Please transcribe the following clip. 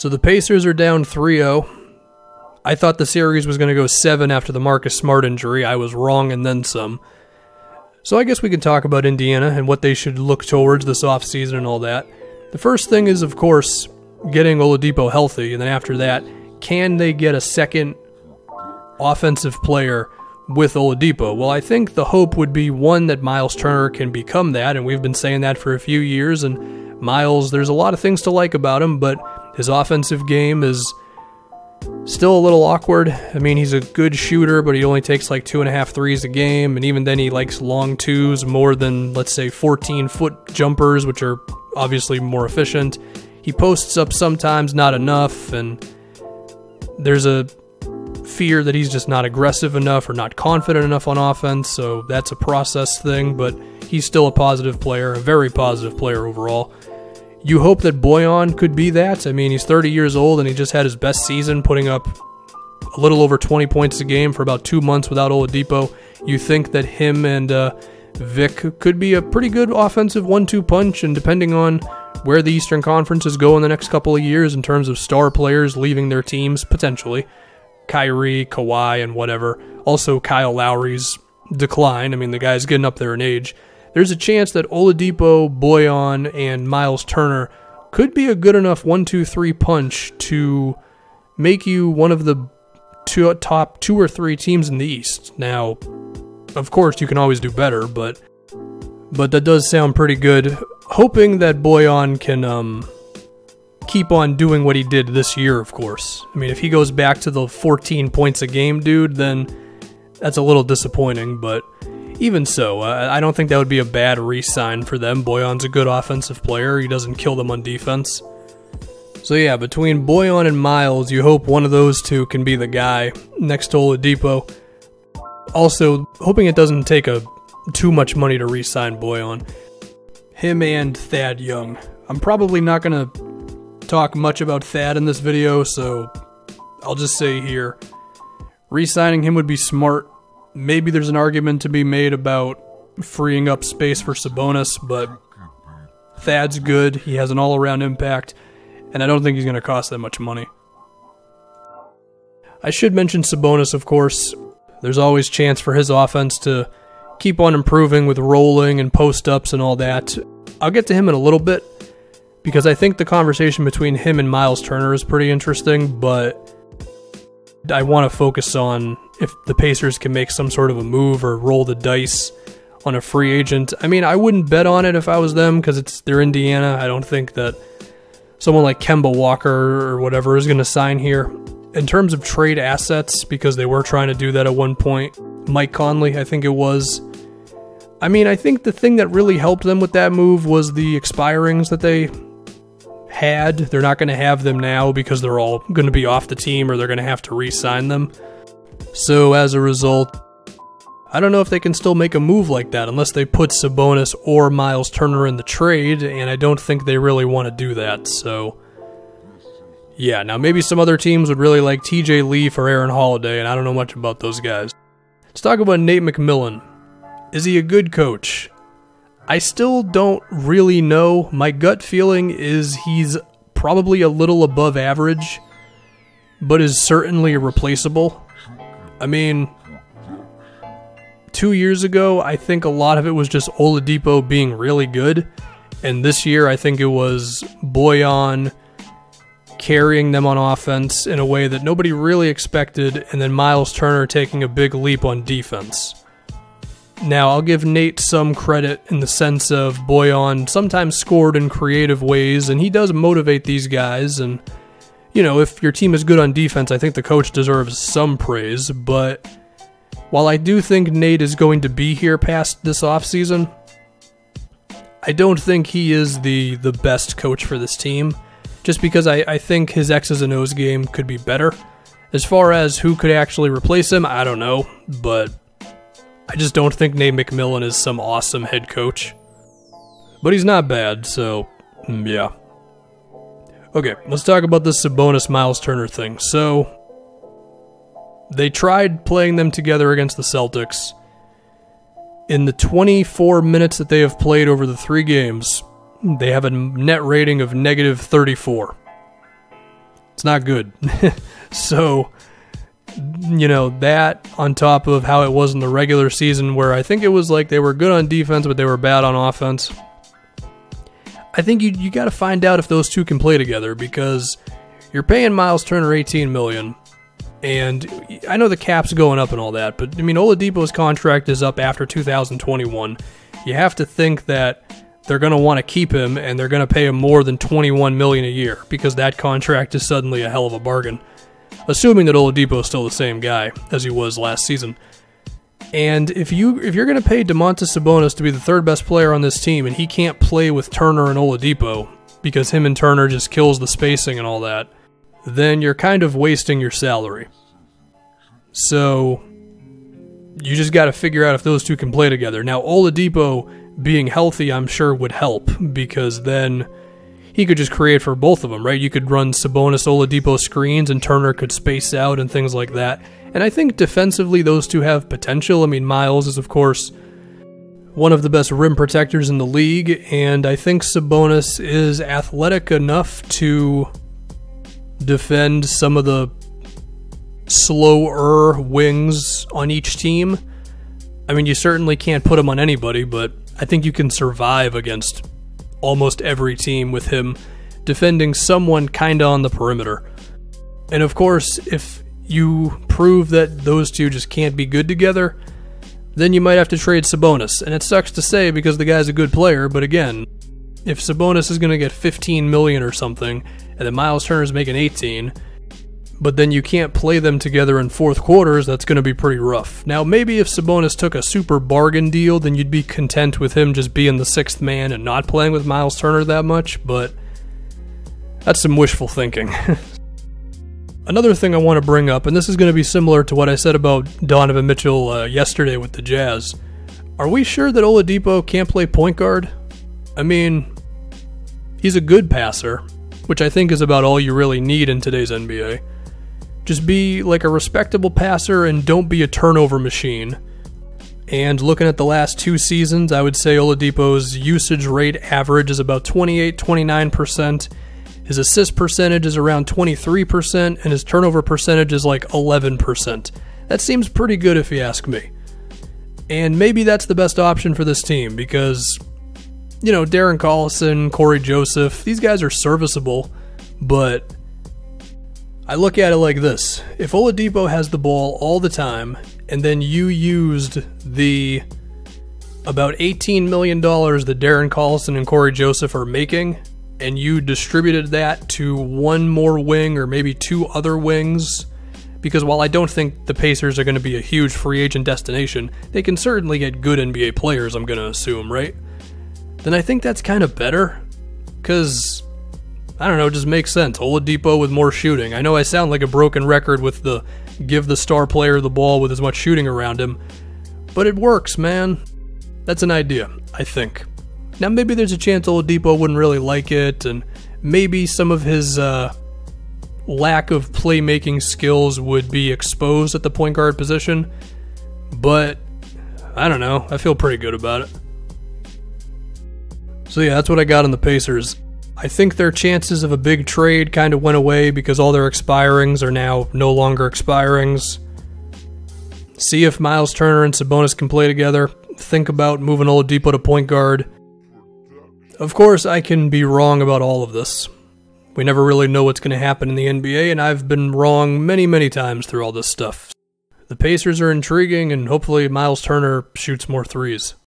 So the Pacers are down 3 0. I thought the series was going to go 7 after the Marcus Smart injury. I was wrong and then some. So I guess we can talk about Indiana and what they should look towards this offseason and all that. The first thing is, of course, getting Oladipo healthy, and then after that, can they get a second offensive player with Oladipo? Well, I think the hope would be one that Myles Turner can become that, and we've been saying that for a few years. And Myles, there's a lot of things to like about him, but his offensive game is still a little awkward. I mean, he's a good shooter, but he only takes like two and a half threes a game, and even then, he likes long twos more than, let's say, 14 foot jumpers, which are obviously more efficient. He posts up sometimes, not enough, and there's a fear that he's just not aggressive enough or not confident enough on offense, so that's a process thing, but he's still a positive player, a very positive player overall. You hope that Bojan could be that. I mean, he's 30 years old and he just had his best season, putting up a little over 20 points a game for about two months without Oladipo. You think that him and uh, Vic could be a pretty good offensive one two punch, and depending on where the Eastern Conference is going the next couple of years in terms of star players leaving their teams, potentially. Kyrie, Kawhi, and whatever. Also, Kyle Lowry's decline. I mean, the guy's getting up there in age there's a chance that Oladipo, Bojan, and Miles Turner could be a good enough one, two, three punch to make you one of the two, top two or three teams in the East. Now, of course, you can always do better, but but that does sound pretty good. Hoping that Bojan can um, keep on doing what he did this year, of course. I mean, if he goes back to the 14 points a game, dude, then that's a little disappointing, but even so, uh, I don't think that would be a bad re sign for them. Bojan's a good offensive player, he doesn't kill them on defense. So, yeah, between Bojan and Myles, you hope one of those two can be the guy next to Oladipo. Also, hoping it doesn't take a too much money to re sign Bojan. Him and Thad Young. I'm probably not going to talk much about Thad in this video, so I'll just say here re signing him would be smart maybe there's an argument to be made about freeing up space for Sabonis, but Thad's good. He has an all around impact, and I don't think he's going to cost that much money. I should mention Sabonis, of course. There's always chance for his offense to keep on improving with rolling and post ups and all that. I'll get to him in a little bit because I think the conversation between him and Myles Turner is pretty interesting, but I want to focus on if the Pacers can make some sort of a move or roll the dice on a free agent. I mean, I wouldn't bet on it if I was them because it's they're Indiana. I don't think that someone like Kemba Walker or whatever is going to sign here. In terms of trade assets, because they were trying to do that at one point, Mike Conley, I think it was. I mean, I think the thing that really helped them with that move was the expirings that they had. They're not going to have them now because they're all going to be off the team or they're going to have to re sign them. So as a result, I don't know if they can still make a move like that unless they put Sabonis or Myles Turner in the trade, and I don't think they really want to do that. So, yeah, now maybe some other teams would really like TJ Leaf or Aaron Holiday, and I don't know much about those guys. Let's talk about Nate McMillan. Is he a good coach? I still don't really know. My gut feeling is he's probably a little above average, but is certainly replaceable. I mean, two years ago, I think a lot of it was just Oladipo being really good. And this year, I think it was Bojan carrying them on offense in a way that nobody really expected, and then Myles Turner taking a big leap on defense. Now, I'll give Nate some credit in the sense of Bojan sometimes scored in creative ways, and he does motivate these guys, and you know, if your team is good on defense, I think the coach deserves some praise. But while I do think Nate is going to be here past this offseason, I don't think he is the, the best coach for this team. Just because I, I think his X's and O's game could be better. As far as who could actually replace him, I don't know. But I just don't think Nate McMillan is some awesome head coach. But he's not bad, so mm, yeah. Okay, let's talk about this Sabonis Myles Turner thing. So, they tried playing them together against the Celtics. In the 24 minutes that they have played over the three games, they have a net rating of negative 34. It's not good. so, you know, that on top of how it was in the regular season, where I think it was like they were good on defense, but they were bad on offense. I think you you got to find out if those two can play together because you're paying Myles Turner 18 million, and I know the cap's going up and all that, but I mean Oladipo's contract is up after 2021. You have to think that they're going to want to keep him and they're going to pay him more than 21 million a year because that contract is suddenly a hell of a bargain. Assuming that Oladipo is still the same guy as he was last season. And if you if you're going to pay Domantas Sabonis to be the third best player on this team and he can't play with Turner and Oladipo because him and Turner just kills the spacing and all that, then you're kind of wasting your salary. So you just got to figure out if those two can play together. Now Oladipo being healthy, I'm sure would help because then he could just create for both of them, right? You could run Sabonis Oladipo screens and Turner could space out and things like that. And I think defensively those two have potential. I mean, Myles is of course one of the best rim protectors in the league, and I think Sabonis is athletic enough to defend some of the slower wings on each team. I mean, you certainly can't put him on anybody, but I think you can survive against almost every team with him defending someone kinda on the perimeter. And of course, if you prove that those two just can't be good together, then you might have to trade Sabonis. And it sucks to say because the guy's a good player, but again, if Sabonis is going to get 15 million or something and then Myles Turner's making 18, but then you can't play them together in fourth quarters, that's going to be pretty rough. Now, maybe if Sabonis took a super bargain deal, then you'd be content with him just being the sixth man and not playing with Myles Turner that much, but that's some wishful thinking. Another thing I want to bring up, and this is going to be similar to what I said about Donovan Mitchell uh, yesterday with the Jazz. Are we sure that Oladipo can't play point guard? I mean, he's a good passer, which I think is about all you really need in today's NBA. Just be like a respectable passer and don't be a turnover machine. And looking at the last two seasons, I would say Oladipo's usage rate average is about 28 29%. His assist percentage is around 23%, and his turnover percentage is like 11%. That seems pretty good if you ask me. And maybe that's the best option for this team because, you know, Darren Collison, Cory Joseph, these guys are serviceable, but I look at it like this if Oladipo has the ball all the time, and then you used the about $18 million that Darren Collison and Cory Joseph are making, and you distributed that to one more wing or maybe two other wings, because while I don't think the Pacers are going to be a huge free agent destination, they can certainly get good NBA players, I'm going to assume, right? Then I think that's kind of better, because I don't know, it just makes sense. Oladipo with more shooting. I know I sound like a broken record with the give the star player the ball with as much shooting around him, but it works, man. That's an idea, I think. Now maybe there's a chance Oladipo wouldn't really like it, and maybe some of his uh, lack of playmaking skills would be exposed at the point guard position, but I don't know. I feel pretty good about it. So yeah, that's what I got on the Pacers. I think their chances of a big trade kind of went away because all their expirings are now no longer expirings. See if Myles Turner and Sabonis can play together. Think about moving Oladipo to point guard. Of course, I can be wrong about all of this. We never really know what's going to happen in the NBA, and I've been wrong many, many times through all this stuff. The Pacers are intriguing, and hopefully Myles Turner shoots more threes.